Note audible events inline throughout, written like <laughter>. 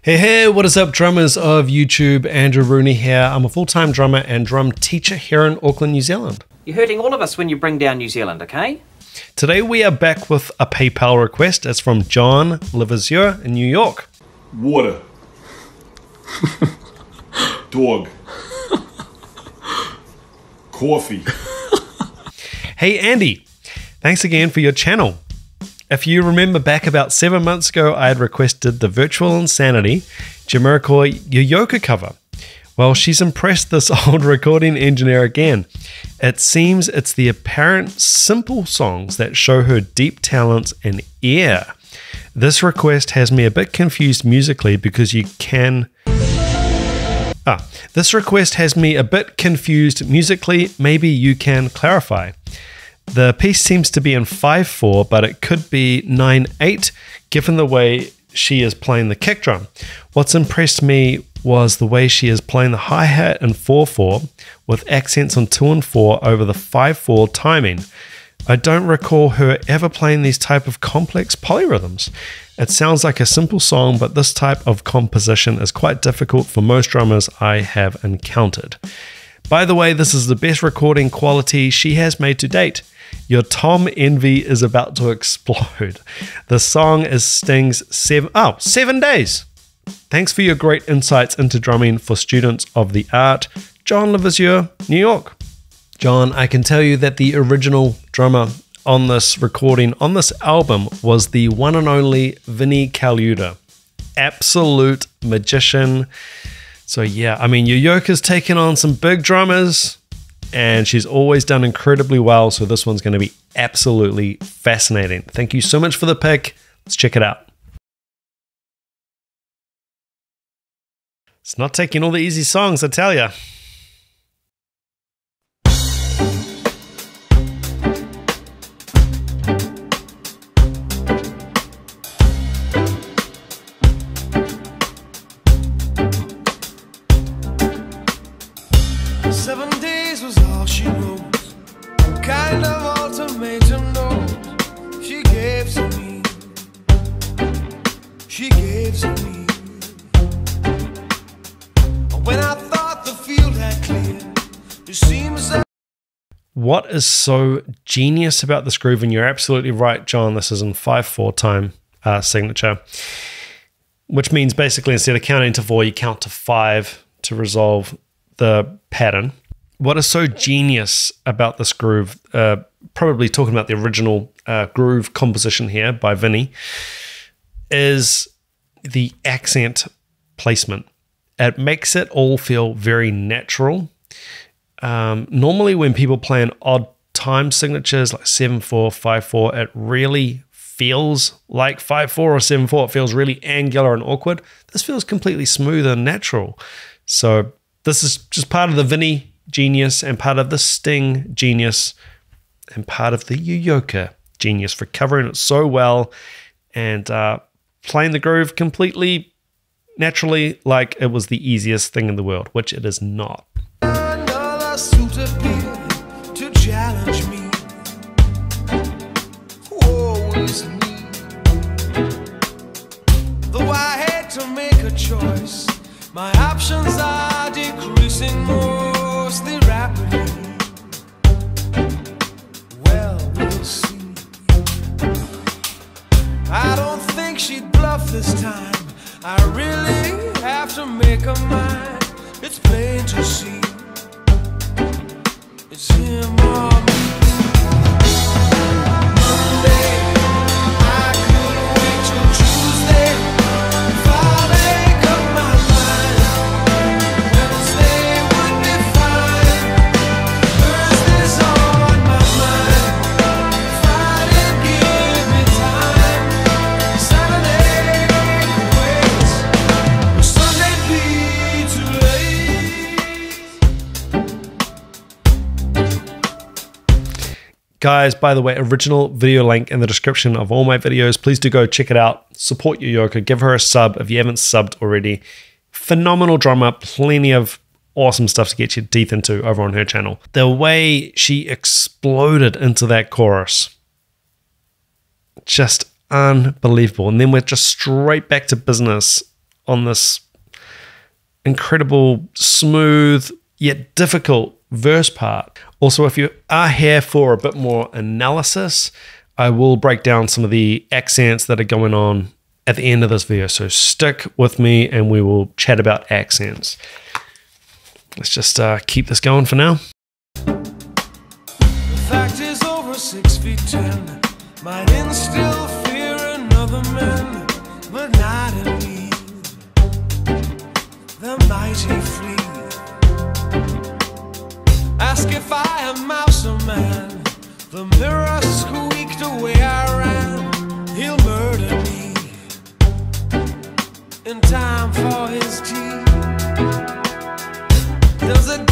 Hey, hey, what is up, drummers of YouTube? Andrew Rooney here. I'm a full time drummer and drum teacher here in Auckland, New Zealand. You're hurting all of us when you bring down New Zealand, okay? Today we are back with a PayPal request. It's from John Levasseur in New York. Water. Dog. Coffee. Hey, Andy, thanks again for your channel. If you remember back about seven months ago, I had requested the Virtual Insanity Jamiroquai Yoyoka cover. Well, she's impressed this <laughs> old recording engineer again. It seems it's the apparent simple songs that show her deep talents and ear. This request has me a bit confused musically because you can. Ah, this request has me a bit confused musically. Maybe you can clarify. The piece seems to be in 5 4, but it could be 9 8 given the way she is playing the kick drum. What's impressed me was the way she is playing the hi hat in 4 4 with accents on 2 and 4 over the 5 4 timing. I don't recall her ever playing these type of complex polyrhythms. It sounds like a simple song, but this type of composition is quite difficult for most drummers I have encountered. By the way, this is the best recording quality she has made to date. Your Tom envy is about to explode. The song is Sting's seven oh seven days. Thanks for your great insights into drumming for students of the art. John Levasseur, New York. John, I can tell you that the original drummer on this recording, on this album, was the one and only Vinnie Colaiuta. Absolute magician. So, yeah, I mean, Yoyoka's taken on some big drummers and she's always done incredibly well. So, this one's going to be absolutely fascinating. Thank you so much for the pick. Let's check it out. It's not taking all the easy songs, I tell you. Is so genius about this groove? And you're absolutely right, John. This is in 5 4 time uh, signature, which means basically instead of counting to four, you count to five to resolve the pattern. What is so genius about this groove, uh, probably talking about the original uh, groove composition here by Vinny, is the accent placement. It makes it all feel very natural. Um, normally, when people play an odd time signatures like 7 4, 5 4, it really feels like 5 4 or 7 4. It feels really angular and awkward. This feels completely smooth and natural. So, this is just part of the Vinny genius and part of the Sting genius and part of the Yoyoka genius for covering it so well and uh, playing the groove completely naturally like it was the easiest thing in the world, which it is not. Suit appeared to challenge me. Woe is me. Though I had to make a choice, my options are decreasing mostly rapidly. Well, we'll see. I don't think she'd bluff this time. I really have to make a mind. It's plain to see. It's him or me. Guys, by the way, original video link in the description of all my videos. Please do go check it out. Support Yoyoka. Give her a sub if you haven't subbed already. Phenomenal drummer. Plenty of awesome stuff to get your teeth into over on her channel. The way she exploded into that chorus, just unbelievable. And then we're just straight back to business on this incredible, smooth, yet difficult verse part. Also, if you are here for a bit more analysis, I will break down some of the accents that are going on at the end of this video. So stick with me and we will chat about accents. Let's just uh, keep this going for now. The Ask if I am mouse or man. The mirror squeaked away I ran. He'll murder me in time for his tea. Does it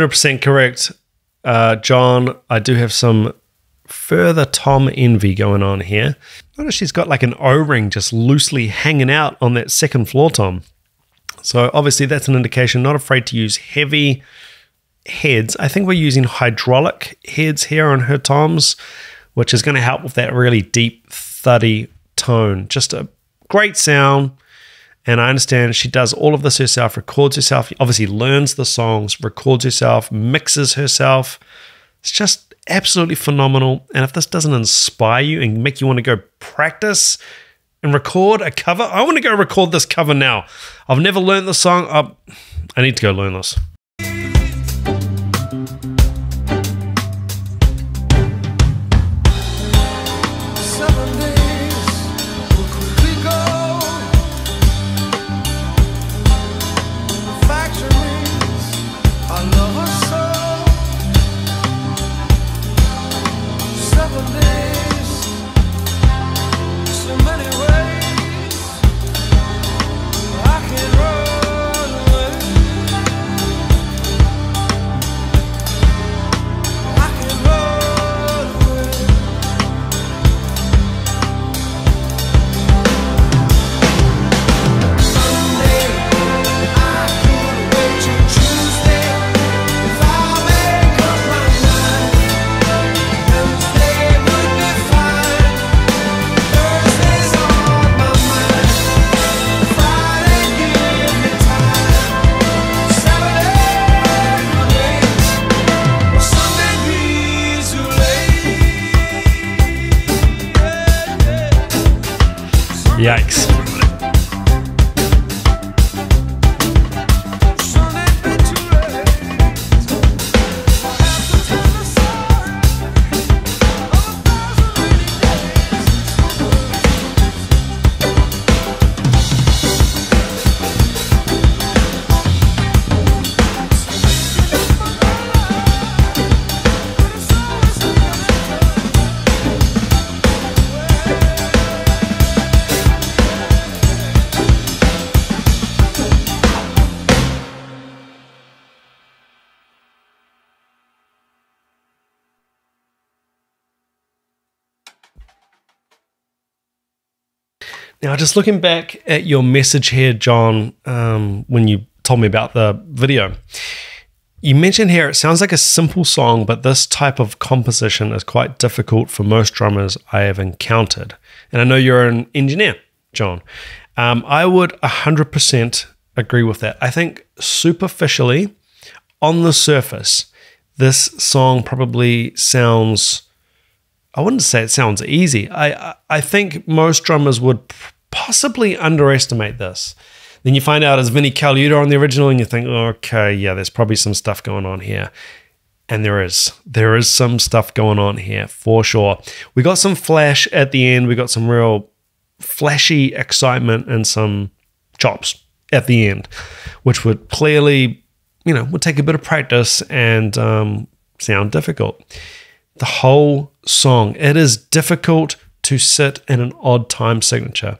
100% correct, uh, John. I do have some further Tom envy going on here. Notice she's got like an O ring just loosely hanging out on that second floor tom. So, obviously, that's an indication not afraid to use heavy heads. I think we're using hydraulic heads here on her toms, which is going to help with that really deep, thuddy tone. Just a great sound. And I understand she does all of this herself, records herself, obviously learns the songs, records herself, mixes herself. It's just absolutely phenomenal. And if this doesn't inspire you and make you want to go practice and record a cover, I want to go record this cover now. I've never learned the song. I, I need to go learn this. Now, just looking back at your message here, John, um, when you told me about the video, you mentioned here it sounds like a simple song, but this type of composition is quite difficult for most drummers I have encountered. And I know you're an engineer, John. Um, I would 100% agree with that. I think superficially, on the surface, this song probably sounds I wouldn't say it sounds easy. I I- think most drummers would possibly underestimate this. Then you find out it's Vinnie Colaiuta on the original, and you think, okay, yeah, there's probably some stuff going on here. And there is. There is some stuff going on here for sure. We got some flash at the end. We got some real flashy excitement and some chops at the end, which would clearly, you know, would take a bit of practice and um, sound difficult. The whole song, it is difficult to sit in an odd time signature.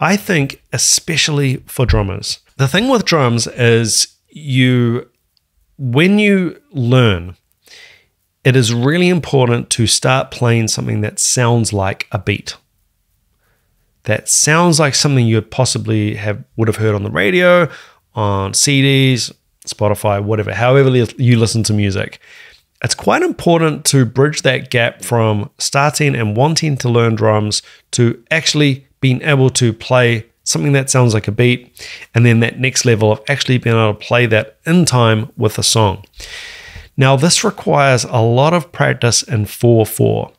I think, especially for drummers. The thing with drums is you, when you learn, it is really important to start playing something that sounds like a beat that sounds like something you possibly have would have heard on the radio, on CDs, Spotify, whatever, however you listen to music. It's quite important to bridge that gap from starting and wanting to learn drums to actually being able to play something that sounds like a beat, and then that next level of actually being able to play that in time with a song. Now, this requires a lot of practice in 4 4.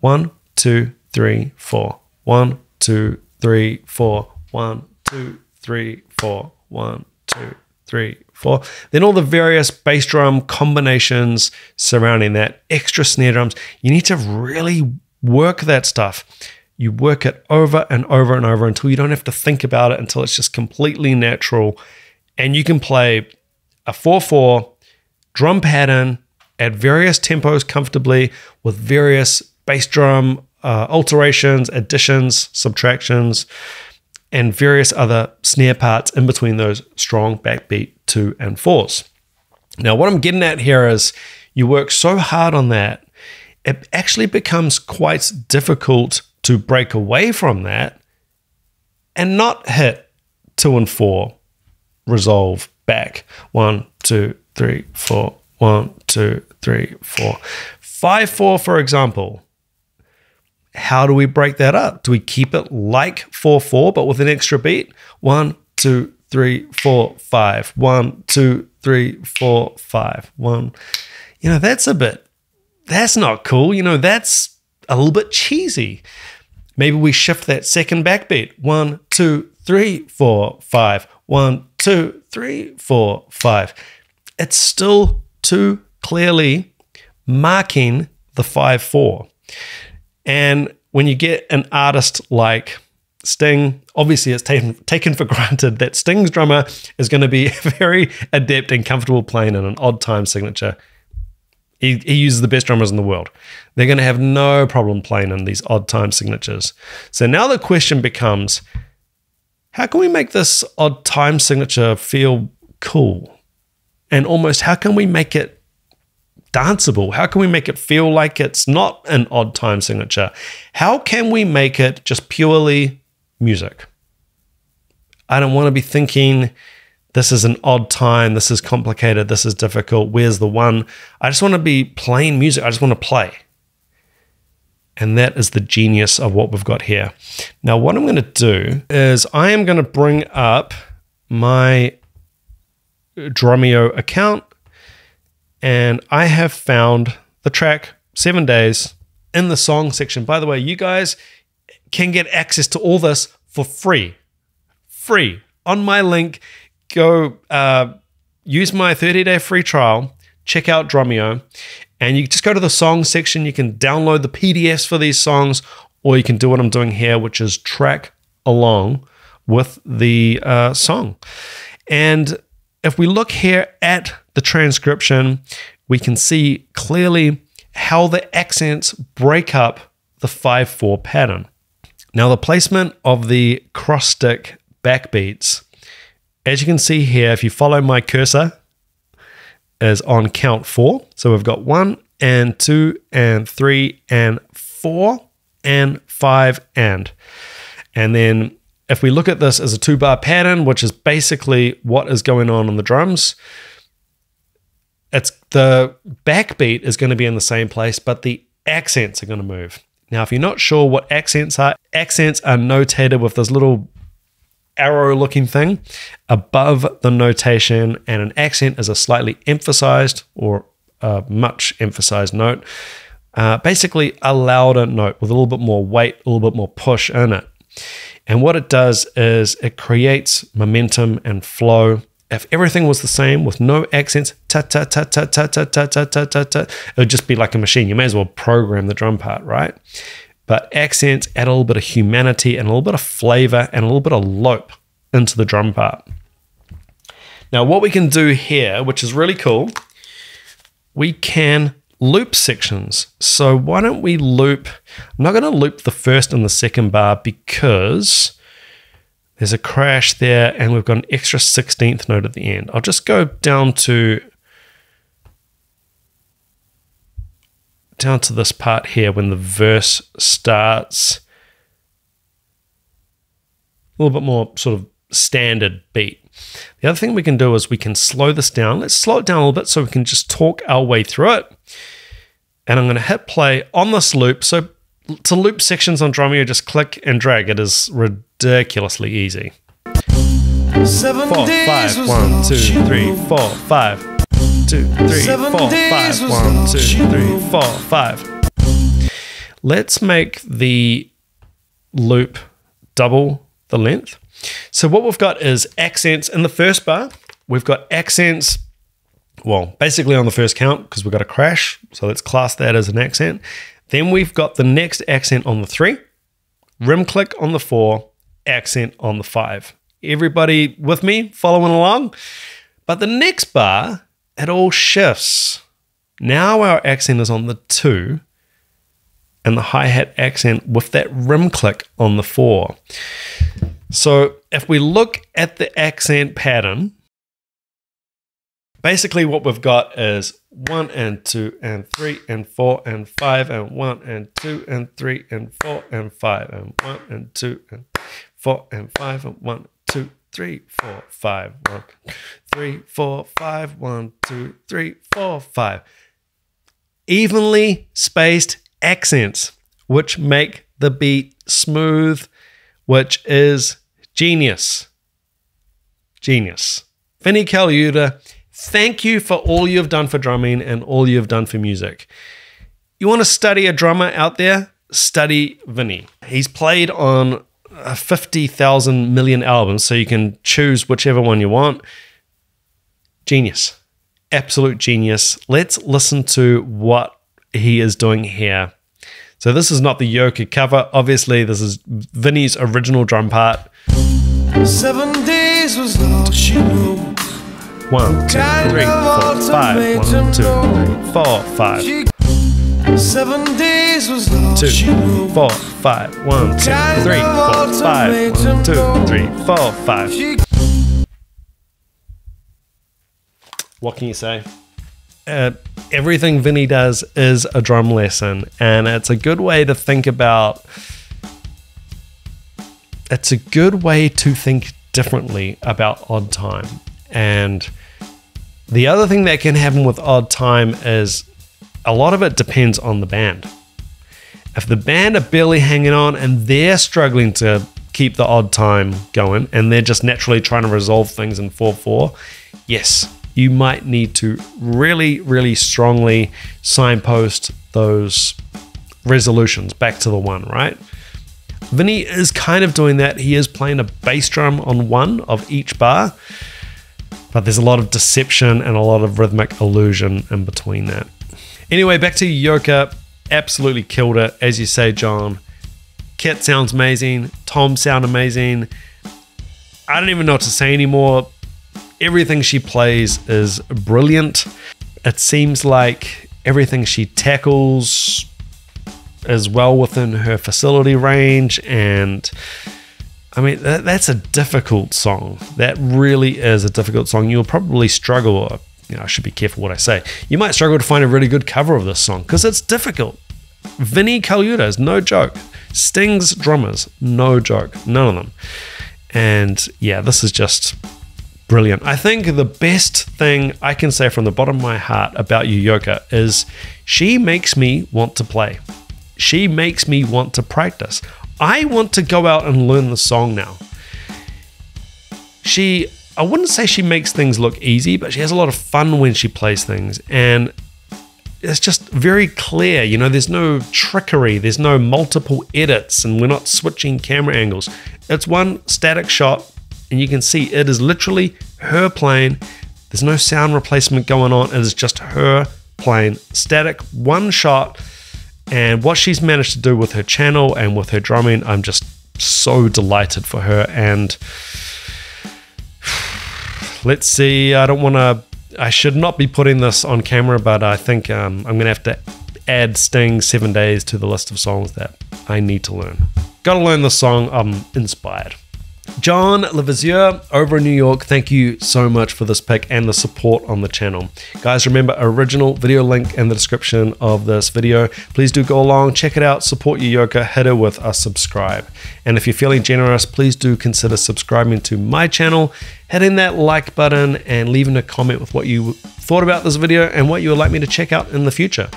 1, 2, 3, 4. 1, 2, 3, 4. 1, 2, 3, 4. 1, 2, 3, then all the various bass drum combinations surrounding that, extra snare drums. You need to really work that stuff. You work it over and over and over until you don't have to think about it, until it's just completely natural. And you can play a 4 4 drum pattern at various tempos comfortably with various bass drum uh, alterations, additions, subtractions and various other snare parts in between those strong backbeat two and fours. Now, what I'm getting at here is you work so hard on that, it actually becomes quite difficult to break away from that and not hit two and four, resolve back one, two, three, four, one, two, three, four. Five, four, for example, how do we break that up? Do we keep it like 4 4, but with an extra beat? One, two, three, four, five. One, two, three, four, five. One. You know, that's a bit, that's not cool. You know, that's a little bit cheesy. Maybe we shift that second backbeat. One, two, three, four, five. One, two, three, four, five. It's still too clearly marking the 5 4. And when you get an artist like Sting, obviously it's taken, taken for <laughs> granted that Sting's drummer is going to be <laughs> very adept and comfortable playing in an odd time signature. He, he uses the best drummers in the world. They're going to have no problem playing in these odd time signatures. So now the question becomes how can we make this odd time signature feel cool? And almost how can we make it danceable? How can we make it feel like it's not an odd time signature? How can we make it just purely music? I don't want to be thinking this is an odd time, this is complicated, this is difficult, where's the one? I just want to be playing music, I just want to play. And that is the genius of what we've got here. Now, what I'm going to do is I am going to bring up my Drumeo account and I have found the track Seven Days in the song section. By the way, you guys can get access to all this for free. Free. On my link, go uh, use my 30 day free trial, check out Drumeo, and you just go to the song section. You can download the PDFs for these songs, or you can do what I'm doing here, which is track along with the uh, song. And if we look here at the transcription, we can see clearly how the accents break up the 5 4 pattern. Now, the placement of the cross stick backbeats, as you can see here, if you follow my cursor, is on count four. So we've got one and two and three and four and five and. And then if we look at this as a two bar pattern, which is basically what is going on on the drums, it's the backbeat is going to be in the same place, but the accents are going to move. Now, if you're not sure what accents are, accents are notated with this little arrow looking thing above the notation, and an accent is a slightly emphasized or a much emphasized note. Uh, basically, a louder note with a little bit more weight, a little bit more push in it. And what it does is it creates momentum and flow if everything was the same with no accents, ta ta ta ta ta ta ta ta ta ta ta, it would just be like a machine. You may as well program the drum part, right? But accents add a little bit of humanity and a little bit of flavor and a little bit of lope into the drum part. Now, what we can do here, which is really cool, we can loop sections. So why don't we loop? I'm not going to loop the first and the second bar because there's a crash there and we've got an extra 16th note at the end. I'll just go down to down to this part here when the verse starts. A little bit more sort of standard beat. The other thing we can do is we can slow this down. Let's slow it down a little bit so we can just talk our way through it. And I'm going to hit play on this loop. So to loop sections on Drumeo, just click and drag. It is ridiculously easy. Seven Four, five, was one, two, three, four, five, two, three, four, five, one, two, three, four, five. Let's make the loop double the length. So what we've got is accents in the first bar. We've got accents, well, basically on the first count because we've got a crash. So let's class that as an accent. Then we've got the next accent on the three, rim click on the four, accent on the five. Everybody with me following along? But the next bar, it all shifts. Now our accent is on the two and the hi hat accent with that rim click on the four. So if we look at the accent pattern, basically what we've got is one and two and three and four and five and one and two and three and four and five and one and two and four and five and one, two, three, four, five, one, three, four, five, one, two, three, four, five. Evenly spaced accents, which make the beat smooth, which is genius. Genius. Vinny Colaiuta, thank you for all you've done for drumming and all you've done for music. You want to study a drummer out there? Study Vinny. He's played on 50,000 million albums, so you can choose whichever one you want. Genius. Absolute genius. Let's listen to what he is doing here. So, this is not the Yoka cover. Obviously, this is Vinny's original drum part. Seven days was all she wrote. One, two, three, four, five. One, two, three, four, five. Seven days was Two, four, five. One, two, three, four, five. One, two, three, four, five. What can you say? Uh, everything Vinny does is a drum lesson, and it's a good way to think about. It's a good way to think differently about odd time. And the other thing that can happen with odd time is a lot of it depends on the band. If the band are barely hanging on and they're struggling to keep the odd time going and they're just naturally trying to resolve things in 4 4, yes, you might need to really, really strongly signpost those resolutions back to the one, right? Vinny is kind of doing that. He is playing a bass drum on one of each bar, but there's a lot of deception and a lot of rhythmic illusion in between that. Anyway, back to Yoka. Absolutely killed it. As you say, John. Kit sounds amazing. Tom sound amazing. I don't even know what to say anymore. Everything she plays is brilliant. It seems like everything she tackles is well within her facility range. And I mean, that, that's a difficult song. That really is a difficult song. You'll probably struggle. You know, I should be careful what I say. You might struggle to find a really good cover of this song because it's difficult. Vinny Colaiuta is no joke. Sting's drummers, no joke. None of them. And yeah, this is just brilliant. I think the best thing I can say from the bottom of my heart about Yoyoka is she makes me want to play. She makes me want to practice. I want to go out and learn the song now. She, I wouldn't say she makes things look easy, but she has a lot of fun when she plays things. And it's just very clear. You know, there's no trickery, there's no multiple edits, and we're not switching camera angles. It's one static shot, and you can see it is literally her playing. There's no sound replacement going on. It is just her playing static, one shot. And what she's managed to do with her channel and with her drumming, I'm just so delighted for her. And let's see, I don't want to, I should not be putting this on camera, but I think um, I'm going to have to add Sting Seven Days to the list of songs that I need to learn. Gotta learn this song, I'm inspired. John Levasseur over in New York, thank you so much for this pick and the support on the channel. Guys, remember original video link in the description of this video. Please do go along, check it out, support Yoyoka, hit it with a subscribe. And if you're feeling generous, please do consider subscribing to my channel, hitting that like button, and leaving a comment with what you thought about this video and what you would like me to check out in the future.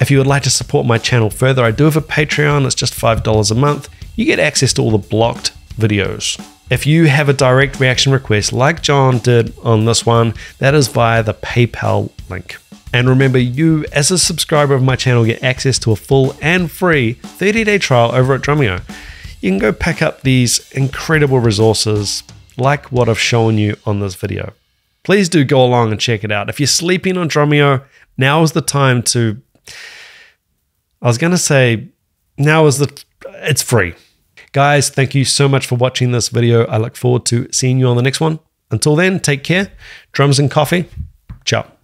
If you would like to support my channel further, I do have a Patreon, it's just $5 a month. You get access to all the blocked videos. If you have a direct reaction request like John did on this one, that is via the PayPal link. And remember, you as a subscriber of my channel get access to a full and free 30 day trial over at Drumeo. You can go pick up these incredible resources like what I've shown you on this video. Please do go along and check it out. If you're sleeping on Drumeo, now is the time to. I was going to say, now is the. It's free. Guys, thank you so much for watching this video. I look forward to seeing you on the next one. Until then, take care. Drums and coffee. Ciao.